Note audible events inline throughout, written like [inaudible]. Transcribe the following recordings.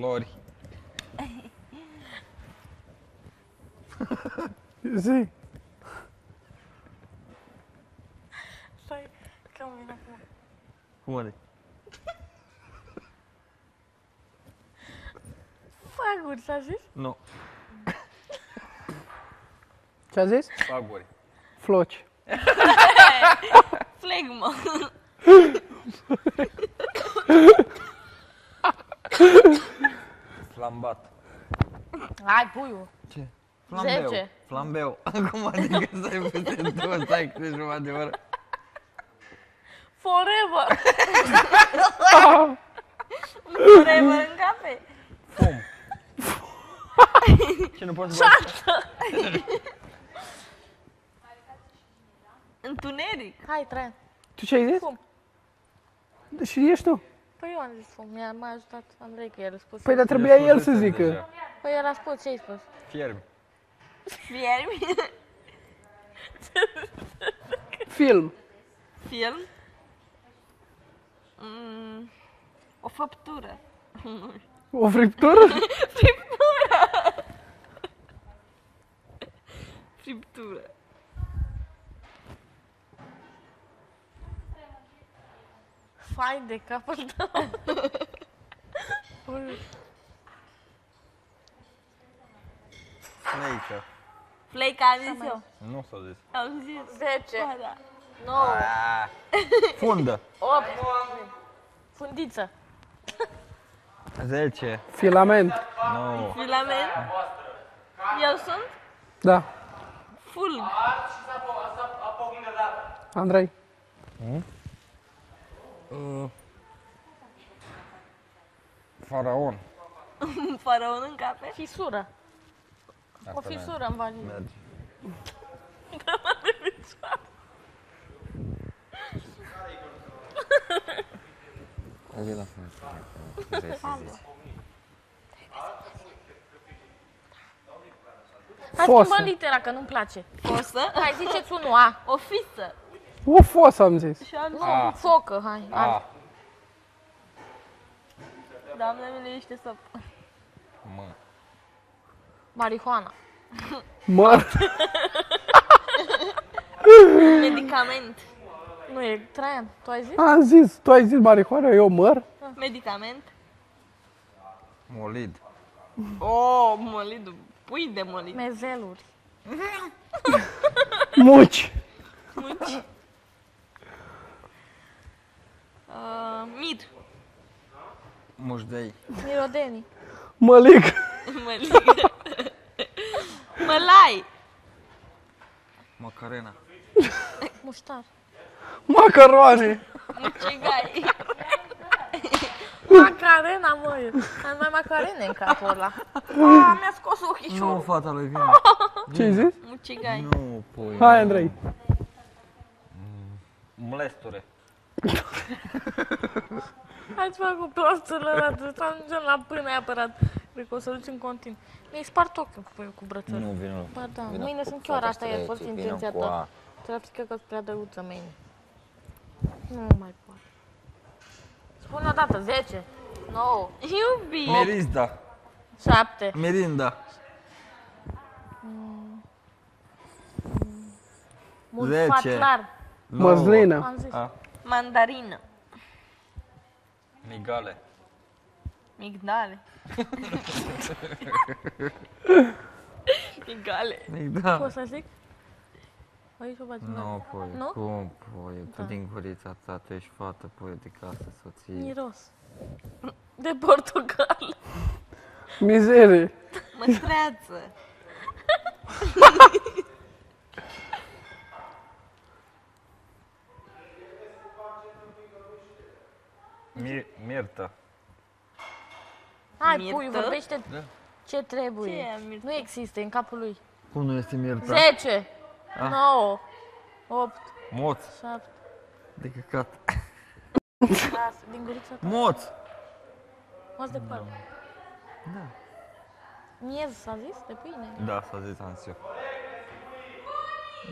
Flori. Zi. Stai, că am venit acum. Cum are? Faguri, s-a zis? Nu. Ce a zis? Faguri. Floci. Flegmă. Flambat. Hai, puiul. Ce? Flambeu. Zece. Flambeu. [laughs] Acum adică stai puțin tu, stai câte jumătate de oră. Forever. Forever în cafe. Fum. [laughs] Ce nu poți să Întuneric. Hai, Traian. Tu ce ai zis? Fum. Și ești tu. Păi eu am zis fum, mi-a mai ajutat Andrei că el a spus. Păi dar trebuia el să zică. Păi el a spus, ce ai spus? Fierbi. Fiermi. [laughs] Film. Film. Mm, o făptură. O friptură? [laughs] Friptură. Fai de capul tău. [laughs] Snake. Flake am zis eu. Nu s-a zis. Am zis. 10. Ba, da. 9. Ah. [laughs] Fundă. 8. Fundiță. 10. Filament. 9. Filament. Eu sunt Da. fulg. Andrei. Uh. Faraon. Un [laughs] faraon în cape. Fisură. O Asta fisură în valiță. Merge. Zi la fel. Vrei să zici. Hai Fosă. schimbăm litera, că nu-mi place. Fosă? Hai, ziceți unul, A. O fisă. O fosă am zis. Și am A. focă, hai. A. Doamne, miluiește să... M. Marihuana. Mă. [laughs] Medicament. Nu e, Traian, tu ai zis? Am zis. Tu ai zis marihuana, eu măr. Medicament. Molid. Oh, molidul. Pui de molid. Mezeluri. Muci. Muci. Uh, mir. Mușdei. Mirodenii. Mălic. Măligă. [laughs] Mălai. Macarena. Muștar. Macaroane. Mucigai. [laughs] Macarena, măi. Am mai macarene în capul ăla. Ah, mi-a scos Nu, ochișorul. fata lui vine. [laughs] Ce ai zis? Mucigai. Nu, pui. Hai, Andrei. Mlesture. Hai să fac cu plasturile ăla, de să ajungem la până neapărat. Cred că o să ducem continuu. Mi-ai spart ochiul cu, cu brățărul. Nu, vină. Ba da, vină mâine cu sunt chiar asta, e fata fost vină intenția cu ta. A. Trebuie să că prea drăguță mâine. Nu mai pot. Spune o dată, 10, 9, Iubi! Merizda. 7, Merinda. Mulfat Zece. clar, Nouă. Măslină. am zis. A. Mandarină, Migale. migdale. [laughs] Migale. Migdale. Poți să zic? Aici o bați Nu, pui. Nu? Cum, pui? Tu Da. din gurița ta, tu ești fată, pui, de casă, soție. Miros. De portocal. Mizerie. Măstreață. [laughs] Mi- Mirtă. Hai, Mirtă? pui, vorbește Da. ce trebuie. Ce e mirtă? nu există, e în capul lui. Cum nu este Mirta? 10, Ah. 9, 8, Moț. 7, De căcat. 6, din gurița ta. Moț. Moț de păr. Da. Miez s-a zis de pâine. Da, s-a zis ansiu.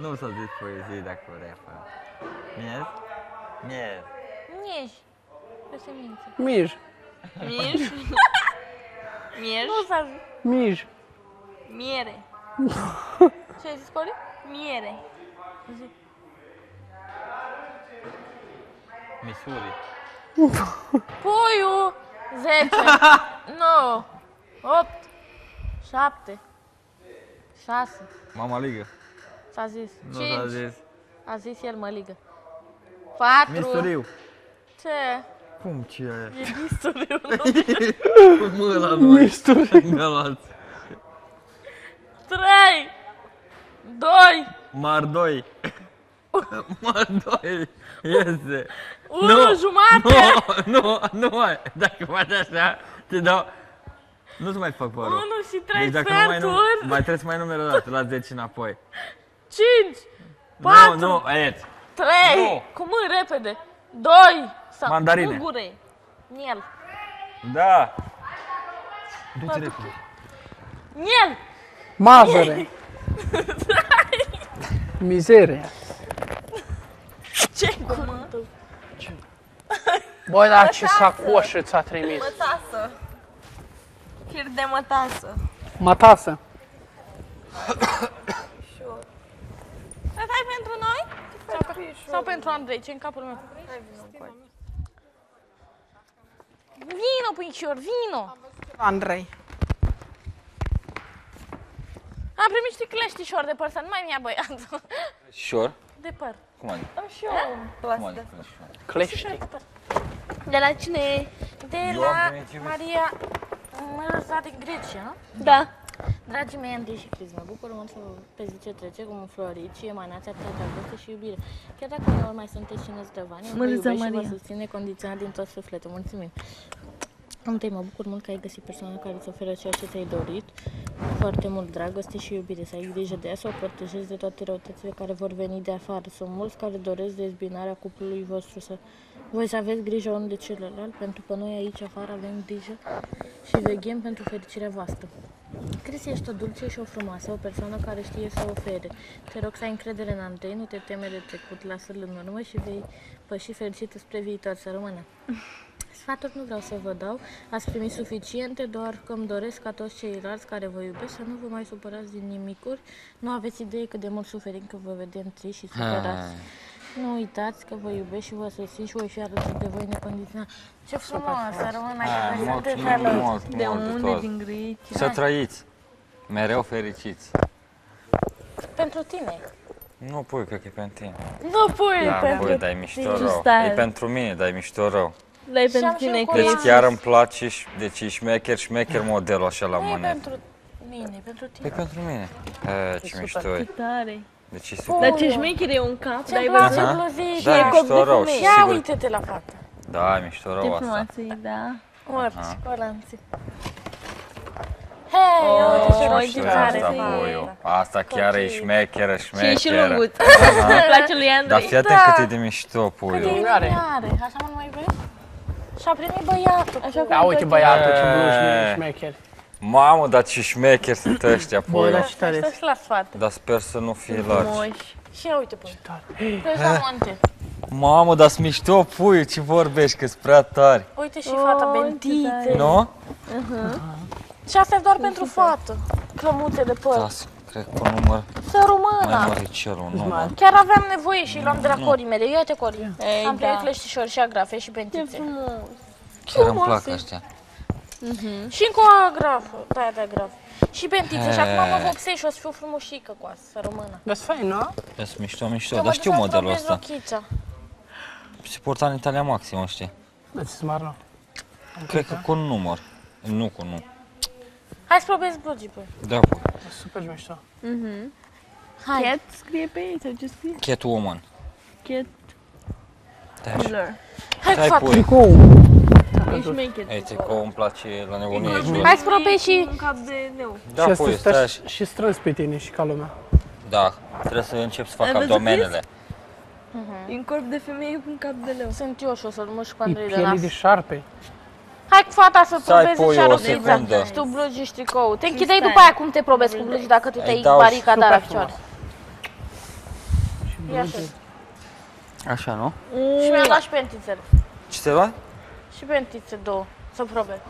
Nu s-a zis poezie dacă vrea, fă. Miez? Miez. Miez. Pe semințe. Mij. Miș. [laughs] Mier. Nu s-a Mij. Miere. [laughs] Ce ai zis, Cori? Miere. Zi. Misuri. Puiul. 10. 9. 8. 7. 6. Mama ligă. S-a zis. Nu s-a 5. zis. A zis el măligă. 4. Misturiu. Ce? Cum ce e? E bisturiu, nu? [laughs] Cu mâna noi. Misturi. Galați. 3. 2. Mar 2. Mar 2. Iese. 1 Nu, jumate. Nu, nu, nu mai. Dacă faci așa, te dau... Nu-ți mai fac părul. 1 și 3 Deci dacă nu mai, nu, sferturi. mai trebuie să mai numeri o dată, la 10 înapoi. 5. 4. Nu, nu, aici. 3. Nu. Cu mâini repede. 2. Sau Mandarine. Cu gure. Miel. Da. Du-te repede. Miel. Mazăre. [laughs] Mizeria. Ce cuvântul? Băi, dar ce sacoșă ți-a trimis. Mătasă. Fir de mătasă. Matasă. Asta e pentru noi? Sau, pe, sau pentru Andrei? Ce în capul meu? Vino, puișor, vino! Andrei. Am primit și cleștișor de păr, să nu mai mi-a băiatul. Sure? De păr. Cum adică? Am și eu un plas Cum de adică? sure? Clești. De la cine? De Eu la am primit și- Maria Mărsa din Grecia. Da. Dragii mei, Andrei și Cris, mă bucur mult să vă pe zi ce trece cum înfloriți și emanația ta de dragoste și iubire. Chiar dacă uneori mai sunteți și năzdrăvani, vă Mărița iubesc și vă Maria. susține condiționat din tot sufletul. Mulțumim! Întâi mă bucur mult că ai găsit persoana care îți oferă ceea ce ți-ai dorit, foarte mult dragoste și iubire, să ai grijă de ea, să o protejezi de toate răutățile care vor veni de afară. Sunt mulți care doresc dezbinarea cuplului vostru, să voi să aveți grijă unul de celălalt, pentru că noi aici afară avem grijă și veghem pentru fericirea voastră. Cris, ești o dulce și o frumoasă, o persoană care știe să ofere. Te rog să ai încredere în Andrei, nu te teme de trecut, lasă-l în urmă și vei păși fericit spre viitor, să rămână. Sfaturi nu vreau să vă dau, ați primit suficiente, doar că îmi doresc ca toți ceilalți care vă iubesc să nu vă mai supărați din nimicuri. Nu aveți idee cât de mult suferim că vă vedem triști și supărați. Nu uitați că vă iubesc și vă susțin și voi fi alături de voi necondiționat. Ce frumos, să rămână Ah, că mult, sunteți mult, alături. mult, De mult unde? tot. Din Grecia. Să trăiți. Mereu fericiți. Pentru tine. Nu pui, cred că e pentru tine. Nu pui Da, pentru pui, dar e mișto tine. rău. Style. E pentru mine, dar e mișto rău. Dar e Și am pentru și tine eu că coloane. Deci ești... chiar îmi place și deci e șmecher, șmecher modelul așa la Nu e mânet. pentru mine, e pentru E tine. pentru mine. E, ce mișto e. Tare. Deci e Oh. super. Dar ce șmecher e un cap, dar Ce-mi e place Aha. bluzica. Da, e cop mișto de rău, femeie. Ia sigur. uite-te la fată. Da, e mișto Ce rău asta. frumoasă e, da. Urci, colanții. Hei, uite ce Oh, roșii ce tare. Asta, tare. puiu. Asta chiar e șmecheră, Și e și șmecheră. lunguț. [laughs] Îmi place lui Dar Andrei. fii atent Da. cât e de mișto, Cât de puiu. inimioare. Așa mă nu mai vezi? Și-a primit băiatul. Așa cu- Ia uite băiatul ce bluși E. șmecher. Mamă, dar ce șmecheri sunt ăștia, Bă, puiu. dar ce tare Să-și las fată. Dar sper să nu fie largi. Frumoși. Și ia uite pe Deci la monte. Mamă, dar sunt mișto, puiu, ce vorbești, că-s prea tari. Uite și fata Oh, ce bentițe. tare. Nu? Și asta e doar pentru fată. Clămuțe de Da, păr. Cred că un număr Să mai rumână. măricelul, nu mă. Chiar aveam nevoie și luam de la corii mele. Ia uite corii. Ei, Am primit da. cleștișori și agrafe și Ce bentițe. frumos. Chiar îmi plac ăștia. Și încă o agrafă. Da, de agrafă. Și bentițe. Și acum mă vopsesc și o să fiu frumușică cu asta. Să rămână. Dar fain, nu? Sunt mișto, mișto, Că dar mă știu duc să modelul probez ăsta. rochița. Se porta în Italia maximă, știi? Da, ți smart, nu? Cred că cu un număr. Nu cu nu. Hai să probez blugii pe. Da, puiu. Super mișto. Hai. Cat scrie pe ei sau ce scrie? Catwoman. Cat Da, așa. Blur. Hai cu Hai, fata. pui. Tricou. E șmecher. Ei, tricou îmi place la nebunie. știi? Hai să probez și... Un cap de leu. Da, și pui, asta stai stă așa. și strâns pe tine și ca lumea. Da, trebuie să încep să fac Ai văzut, abdomenele. E un corp de femeie cu un cap de leu. Sunt eu și o să-l mușc cu E Andrei de piele nas. de șarpe. Hai cu fata să Stai, probeze pui, și o arochița. secundă. Și tu blugi și tricou. Te închidei stai. după aia cum te probezi cu blugi dacă tu te-ai dau și baricadat la super picioare. Ia așa. Așa, nu? Și mi-am luat și pentițele. Ce te lua? Și pentițe două. Să probez. Uite,